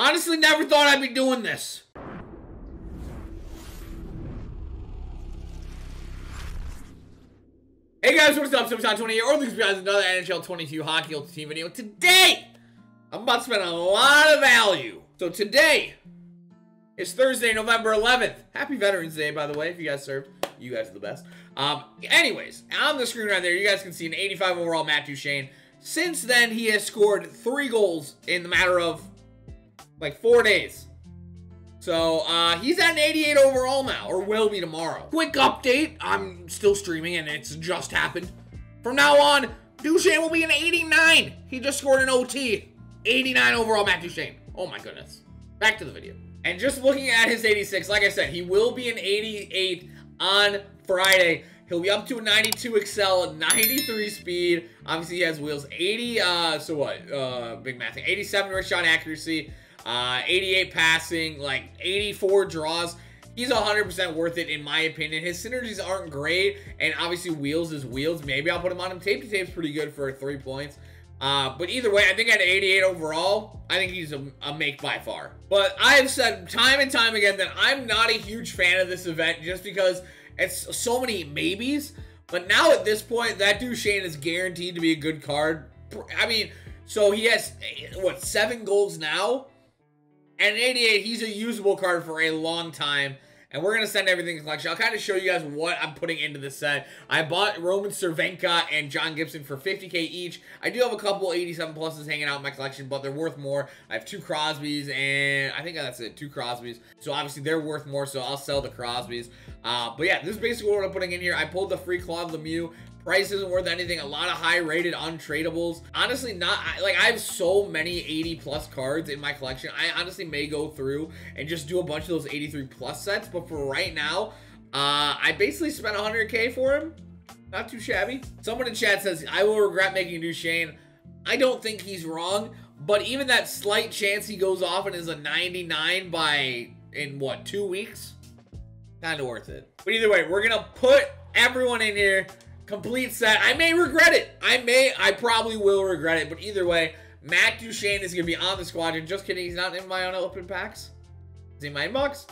Honestly, never thought I'd be doing this. Hey guys, what's up? Subside 20 here, or these guys another NHL 22 Hockey Ultimate Team video. Today, I'm about to spend a lot of value. So today, it's Thursday, November 11th. Happy Veterans Day, by the way, if you guys served. You guys are the best. Um, anyways, on the screen right there, you guys can see an 85 overall Matt Duchene. Since then, he has scored three goals in the matter of like four days. So, uh, he's at an 88 overall now, or will be tomorrow. Quick update, I'm still streaming and it's just happened. From now on, Duchene will be an 89. He just scored an OT. 89 overall Matt Duchene. Oh my goodness. Back to the video. And just looking at his 86, like I said, he will be an 88 on Friday. He'll be up to a 92 accel, 93 speed. Obviously, he has wheels. 80, uh, so what? Uh, big math. 87 wrist shot accuracy. Uh, 88 passing, like 84 draws. He's 100% worth it in my opinion. His synergies aren't great, and obviously wheels is wheels. Maybe I'll put him on him. Tape to tape's pretty good for three points. Uh, but either way, I think at 88 overall, I think he's a, a, make by far. But I have said time and time again that I'm not a huge fan of this event just because it's so many maybes. But now at this point, that Duchene is guaranteed to be a good card. I mean, so he has, what, seven goals now? And 88, he's a usable card for a long time. And we're going to send everything to collection. I'll kind of show you guys what I'm putting into the set. I bought Roman Cervenka and John Gibson for 50k each. I do have a couple 87 pluses hanging out in my collection, but they're worth more. I have two Crosbys, and I think that's it, two Crosbys. So obviously they're worth more, so I'll sell the Crosbys. Uh, but yeah, this is basically what I'm putting in here. I pulled the free Claude Lemieux Price isn't worth anything. A lot of high rated untradables. Honestly, not like I have so many 80 plus cards in my collection. I honestly may go through and just do a bunch of those 83 plus sets. But for right now, uh, I basically spent 100k for him. Not too shabby. Someone in chat says, I will regret making Duchene. I don't think he's wrong. But even that slight chance he goes off and is a 99 by, in what, two weeks? Kind of worth it. But either way, we're going to put everyone in here Complete set. I may regret it. I may, I probably will regret it. But either way, Matt Duchene is going to be on the squadron. Just kidding. He's not in my own open packs. Is he in my inbox?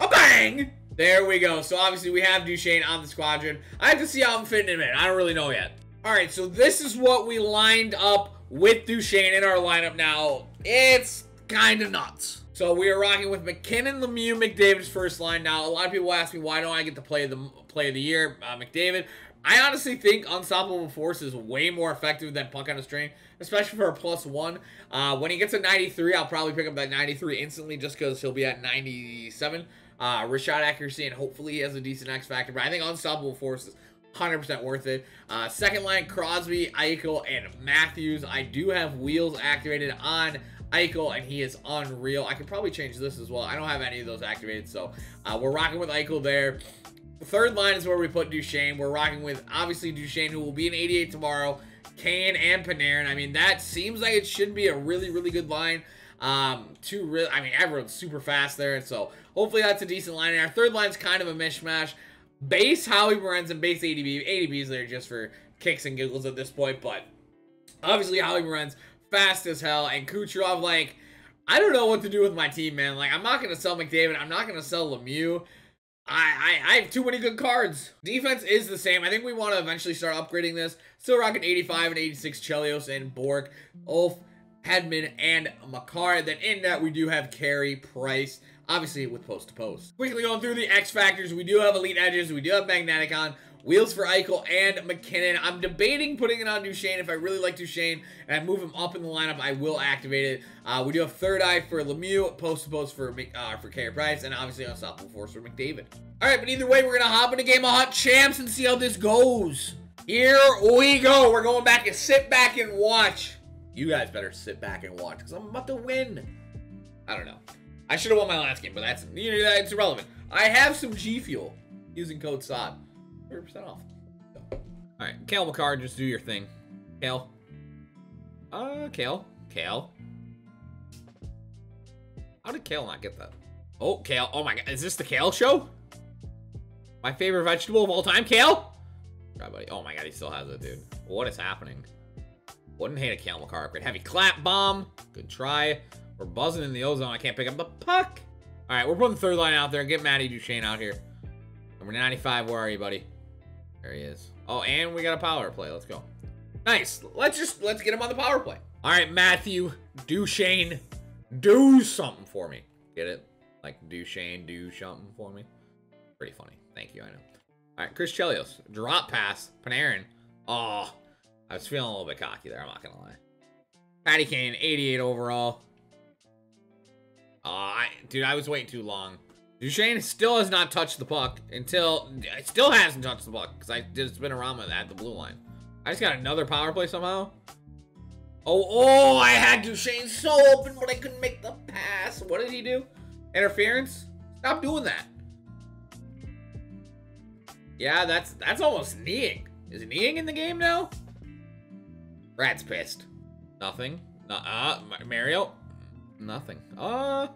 A bang! There we go. So obviously we have Duchene on the squadron. I have to see how I'm fitting him in. I don't really know yet. All right, so this is what we lined up with Duchene in our lineup now. It's kind of nuts. So we are rocking with MacKinnon, Lemieux, McDavid's first line. Now, a lot of people ask me, why don't I get to play the play of the year, uh, McDavid? I honestly think Unstoppable Force is way more effective than Puck on a String, especially for a plus one. Uh, when he gets a 93, I'll probably pick up that 93 instantly just because he'll be at 97. Uh, wrist shot accuracy, and hopefully he has a decent X factor. But I think Unstoppable Force is 100% worth it. Uh, second line, Crosby, Eichel, and Matthews. I do have wheels activated on Eichel, and he is unreal. I could probably change this as well. I don't have any of those activated, so uh, we're rocking with Eichel there. Third line is where we put Duchene. We're rocking with, obviously, Duchene, who will be an 88 tomorrow. Kane and Panarin. I mean, that seems like it should be a really, really good line. Um, two really, I mean, everyone's super fast there, and so hopefully that's a decent line. And our third line's kind of a mishmash. Base Howie Morenz and base ADB. ADB's there just for kicks and giggles at this point, but obviously Howie Morenz fast as hell, and Kucherov, like, I don't know what to do with my team, man. Like, I'm not going to sell McDavid. I'm not going to sell Lemieux. I, I, I have too many good cards. Defense is the same. I think we want to eventually start upgrading this. Still rocking 85 and 86 Chelios and Bork, Ulf, Hedman, and Makar. Then in that, we do have Carey, Price, obviously with post to post. Quickly going through the X factors, we do have Elite Edges, we do have Magneticon, Wheels for Eichel and MacKinnon. I'm debating putting it on Duchene. If I really like Duchene and I move him up in the lineup, I will activate it. Uh, we do have Third Eye for Lemieux, Post to Post for uh, for Carey Price, and obviously Unstoppable Force for McDavid. All right, but either way, we're going to hop in a game of HUT Champs and see how this goes. Here we go. We're going back and sit back and watch. You guys better sit back and watch because I'm about to win. I don't know. I should have won my last game, but that's you know, it's irrelevant. I have some G Fuel using code SAAD. 30% off. Alright, Cale Makar, just do your thing. Kale. Uh, Kale. Cale. How did Kale not get that? Oh, Kale. Oh my god, is this the Kale show? My favorite vegetable of all time, Kale? Right, buddy. Oh my god, he still has it, dude. What is happening? Wouldn't hate a Cale Makar upgrade. Heavy clap bomb. Good try. We're buzzing in the ozone. I can't pick up the puck. All right, we're putting third line out there. Get Matty Duchene out here. Number 95, where are you, buddy? There he is. Oh, and we got a power play. Let's go. Nice. Let's just, let's get him on the power play. All right, Matthew Duchene, do something for me. Get it? Like Duchene, do something for me. Pretty funny. Thank you, I know. All right, Chris Chelios. Drop pass. Panarin. Oh, I was feeling a little bit cocky there. I'm not going to lie. Patty Kane, 88 overall. I, dude, I was waiting too long. Duchene still has not touched the puck until... It still hasn't touched the puck because I did spin around at the blue line. I just got another power play somehow. Oh, oh, I had Duchene so open, but I couldn't make the pass. What did he do? Interference? Stop doing that. Yeah, that's that's almost kneeing. Is kneeing in the game now? Brad's pissed. Nothing. Uh, Mario? Nothing. Uh,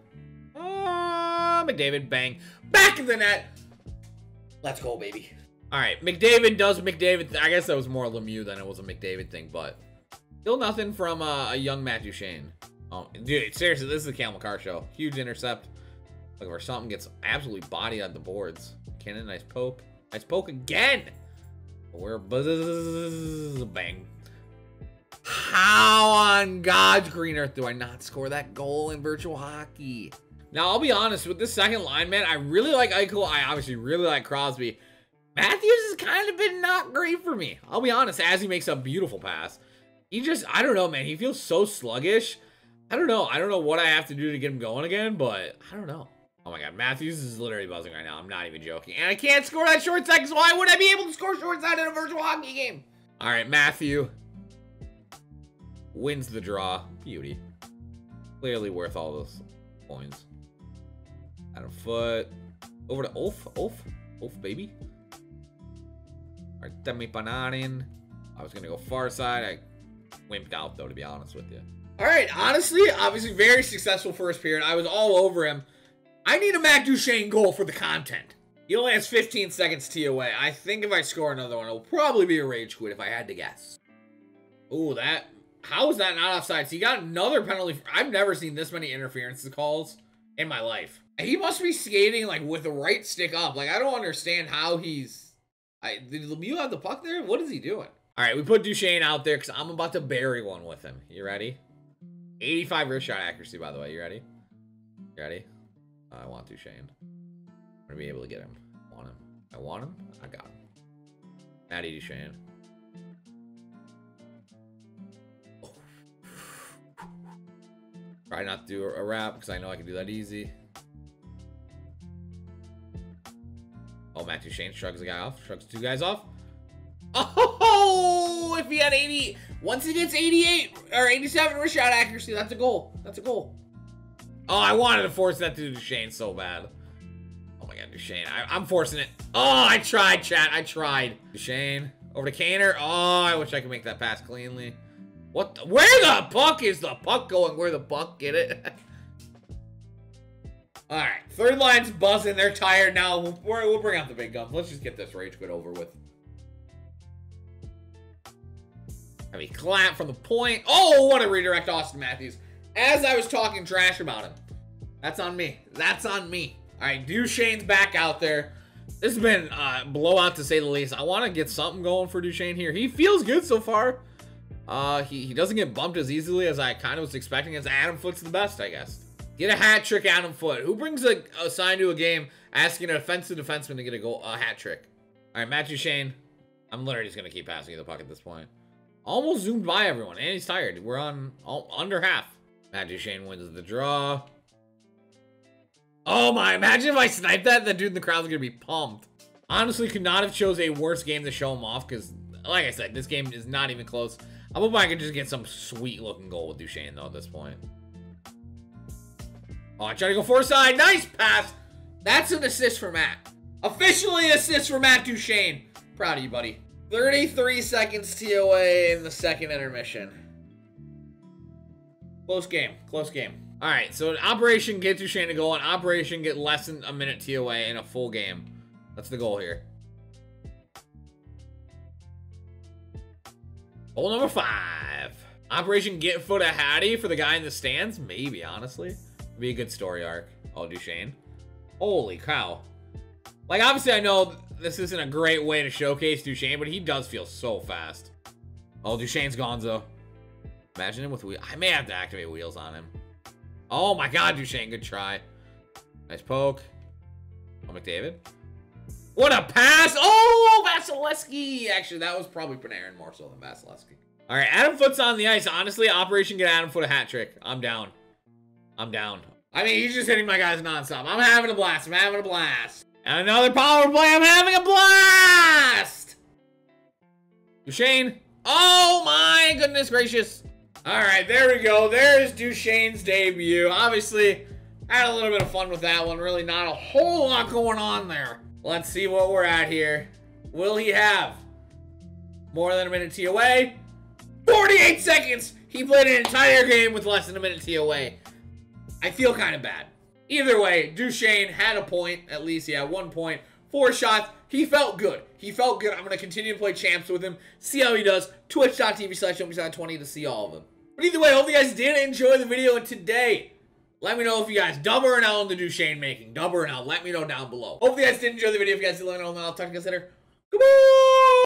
uh, McDavid, bang. Back of the net. Let's go, baby. All right, McDavid does McDavid. I guess that was more Lemieux than it was a McDavid thing, but still nothing from uh, a young Matt Duchene. Oh, dude, seriously, this is the Cale Makar show. Huge intercept. Look for something gets absolutely bodied on the boards. Cannon, nice poke. Nice poke again. We're buzz bang. How on God's green earth do I not score that goal in virtual hockey? Now, I'll be honest, with this second line, man, I really like Eichel. I obviously really like Crosby. Matthews has kind of been not great for me. I'll be honest, as he makes a beautiful pass. He just, I don't know, man. He feels so sluggish. I don't know. I don't know what I have to do to get him going again, but I don't know. Oh my god, Matthews is literally buzzing right now. I'm not even joking. And I can't score that short side, why would I be able to score short side in a virtual hockey game? All right, Matthew wins the draw. Beauty. Clearly worth all those points. Adam Foote. Over to Ulf. Ulf. Ulf, baby. Artemi Panarin. I was going to go far side. I wimped out, though, to be honest with you. All right, honestly, obviously very successful first period. I was all over him. I need a Mac Duchene goal for the content. He only has 15 seconds TOA. I think if I score another one, it'll probably be a rage quit if I had to guess. Ooh, that how is that not offside? So he got another penalty. I've never seen this many interferences calls in my life. He must be skating like with the right stick up. Like I don't understand how he's. I did Lemieux have the puck there? What is he doing? All right, we put Duchene out there because I'm about to bury one with him. You ready? 85 wrist shot accuracy, by the way. You ready? You ready? I want Duchene. I'm gonna be able to get him. I want him. I want him. I got him. Matty Duchene. Try not to do a wrap because I know I can do that easy. Oh, Matt Duchene shrugs the guy off. Shrugs two guys off. Oh, if he had 80, once he gets 88 or 87 wrist shot accuracy, that's a goal. That's a goal. Oh, I wanted to force that to Duchene so bad. Oh my god, Duchene. I, am forcing it. Oh, I tried, chat. I tried. Duchene. Over to Kaner. Oh, I wish I could make that pass cleanly. What? The, where the puck is the puck going? Where the puck? Get it? All right, third line's buzzing. They're tired now. We'll, we'll bring out the big guns. Let's just get this rage quit over with. I mean, clap from the point. Oh, what a redirect, Austin Matthews. As I was talking trash about him. That's on me. That's on me. All right, Duchene's back out there. This has been uh, blowout to say the least. I want to get something going for Duchene here. He feels good so far. Uh, he, he doesn't get bumped as easily as I kind of was expecting. As Adam Foote's the best, I guess. Get a hat trick, Adam Foote. Who brings a, a sign to a game asking an offensive defenseman to get a goal, a hat trick? All right, Matt Duchene. I'm literally just gonna keep passing you the puck at this point. Almost zoomed by everyone, and he's tired. We're on all, under half. Matt Duchene wins the draw. Oh my! Imagine if I sniped that. That dude in the crowd's gonna be pumped. Honestly, could not have chose a worse game to show him off because, like I said, this game is not even close. I'm hoping I can just get some sweet looking goal with Duchene though at this point. Oh, I try to go four side. Nice pass. That's an assist for Matt. Officially assist for Matt Duchene. Proud of you, buddy. 33 seconds TOA in the second intermission. Close game. Close game. All right, so an Operation Get Duchene to goal, an Operation Get less than a minute TOA in a full game. That's the goal here. Goal number five. Operation Get Foote a Hattie for the guy in the stands? Maybe, honestly. Be a good story arc. Oh, Duchene. Holy cow. Like, obviously, I know this isn't a great way to showcase Duchene, but he does feel so fast. Oh, Duchene's gonzo. Imagine him with wheels. I may have to activate wheels on him. Oh my god, Duchene, good try. Nice poke. Oh, McDavid. What a pass! Oh, Vasilevskiy! Actually, that was probably Panarin more so than Vasilevskiy. All right, Adam Foote's on the ice. Honestly, Operation Get Adam Foote a hat trick. I'm down. I'm down. I mean, he's just hitting my guys nonstop. I'm having a blast. I'm having a blast. And another power play. I'm having a blast! Duchene. Oh my goodness gracious. All right, there we go. There's Duchene's debut. Obviously, I had a little bit of fun with that one. Really not a whole lot going on there. Let's see what we're at here. Will he have more than a minute TOA? 48 seconds! He played an entire game with less than a minute TOA. I feel kind of bad. Either way, Duchene had a point, at least, yeah, one point. Four shots. He felt good. He felt good. I'm going to continue to play champs with him. See how he does. Twitch.tv slash 20 to see all of them. But either way, I hope you guys did enjoy the video. Today, let me know if you guys dub or an L in the Duchene making. Dub or an. Let me know down below. Hope you guys did enjoy the video. If you guys did, let me know. I'll talk to you guys later. Goodbye!